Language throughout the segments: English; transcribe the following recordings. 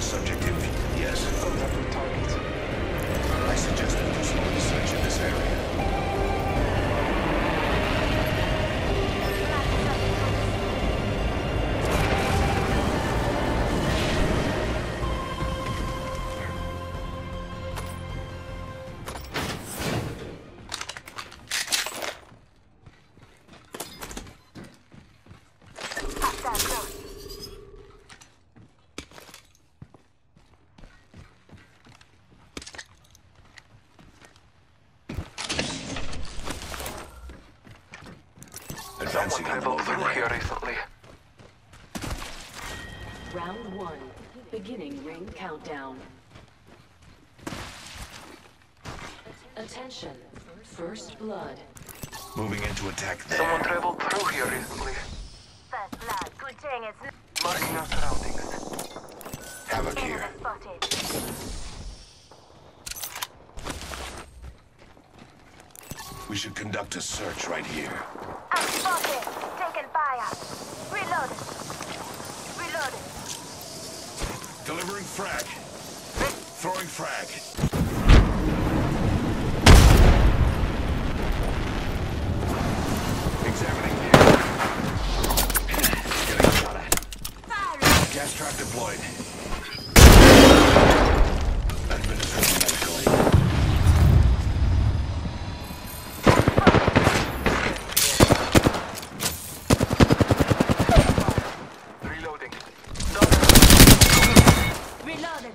subject yes. Target. I suggest we do some research in this area. On them Someone traveled over through here recently. Round one. Beginning ring countdown. Attention. First blood. Moving into attack Someone traveled through here recently. First blood, good thing it's Marking our surroundings. Havoc here. enemy spotted. We should conduct a search right here. I'm spotted. Taking fire. Reloaded. Reloaded. Delivering frag. Throwing frag. Examining here. Getting shot at. Gas trap deployed. Administering medical aid. Reloading. Reloaded.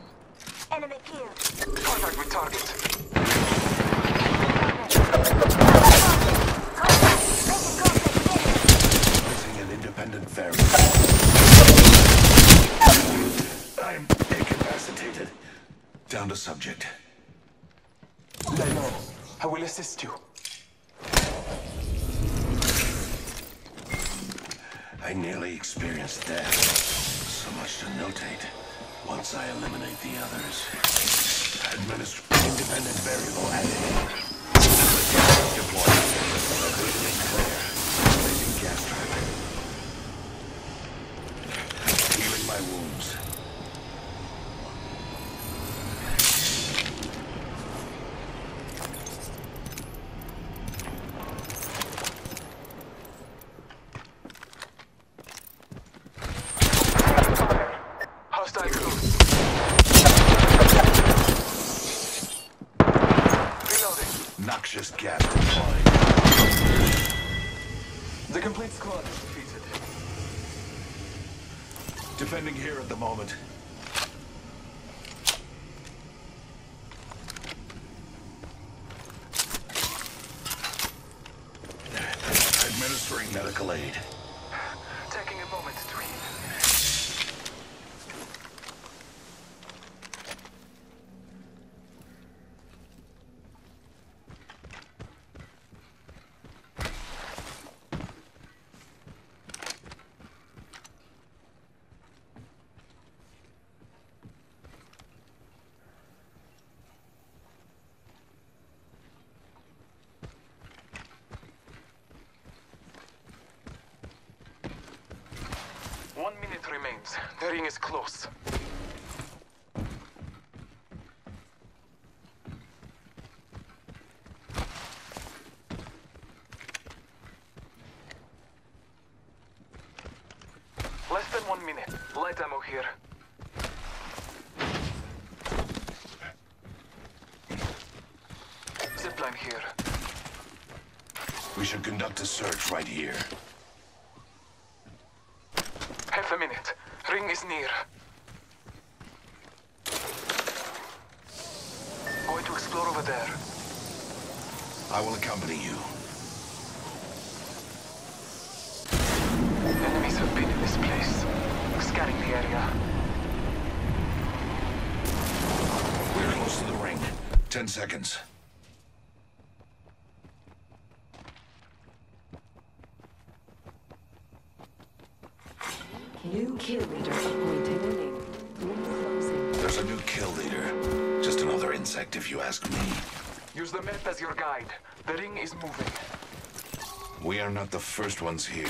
Enemy killed. Contact with target. Making contact. Placing an independent variable. I'm incapacitated. To subject. Leno, I will assist you. I nearly experienced death. So much to notate. Once I eliminate the others. Administer independent variable added. Gas deployed. The complete squad is defeated. Defending here at the moment. Administering medical aid. Taking a moment to heal. One The ring is close. Less than one minute. Light ammo here. Zipline here. We should conduct a search right here. Half a is near. Going to explore over there. I will accompany you. Enemies have been in this place. Scanning the area. We're close to the ring. Ten seconds. New kill leader appointed. Ring. There's a new kill leader. Just another insect if you ask me. Use the map as your guide. The ring is moving. We are not the first ones here.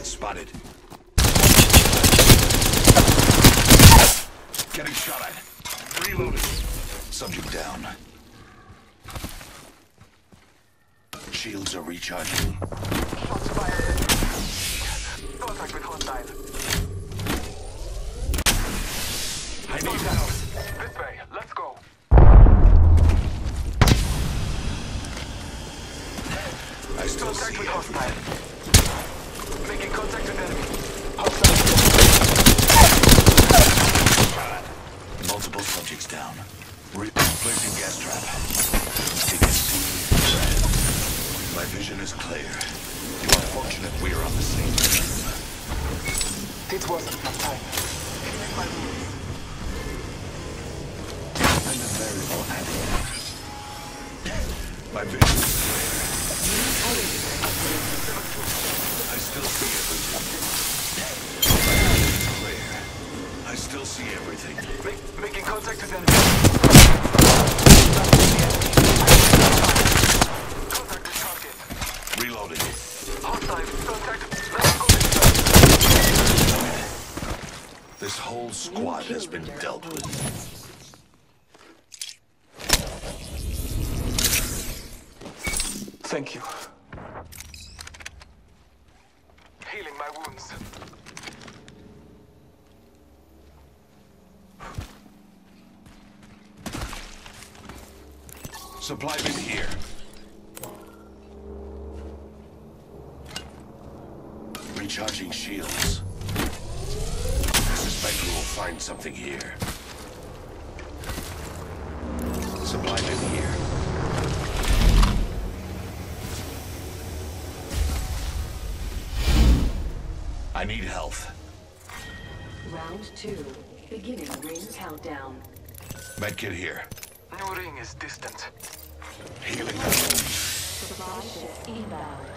Target spotted. Getting shot at. Reloading. Subject down. Shields are recharging. Shots fired. Contact with hostile. I need help. This way. Let's go. I still Contact see with hostile. I still see everything. I still see everything. Make, making contact with enemy. Contact with target. Reloading. Hostile. Contact. Let's go this way. This whole squad has been dealt with. Thank you. Healing my wounds. Supply bin here. Recharging shields. I suspect we will find something here. Supply bin here. I need health. round two. Beginning ring countdown. Medkit here. New ring is distant. Healing my. Supply ship inbound.